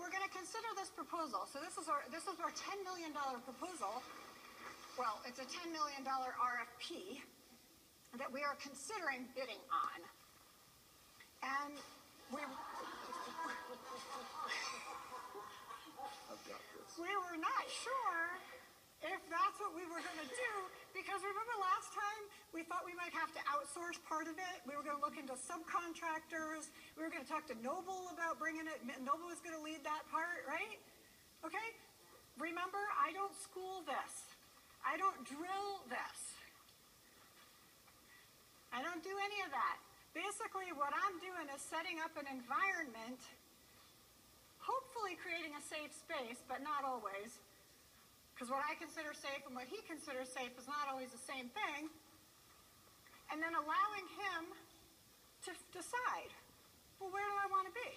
we're going to consider this proposal. So this is our this is our ten million dollar proposal. Well, it's a ten million dollar RFP that we are considering bidding on, and we we were not sure if that's what we were going to do because remember last time we might have to outsource part of it. We were going to look into subcontractors. We were going to talk to Noble about bringing it. Noble was going to lead that part, right? Okay? Remember, I don't school this. I don't drill this. I don't do any of that. Basically, what I'm doing is setting up an environment, hopefully creating a safe space, but not always. Because what I consider safe and what he considers safe is not always the same thing. And then allowing him to decide well, where do I want to be?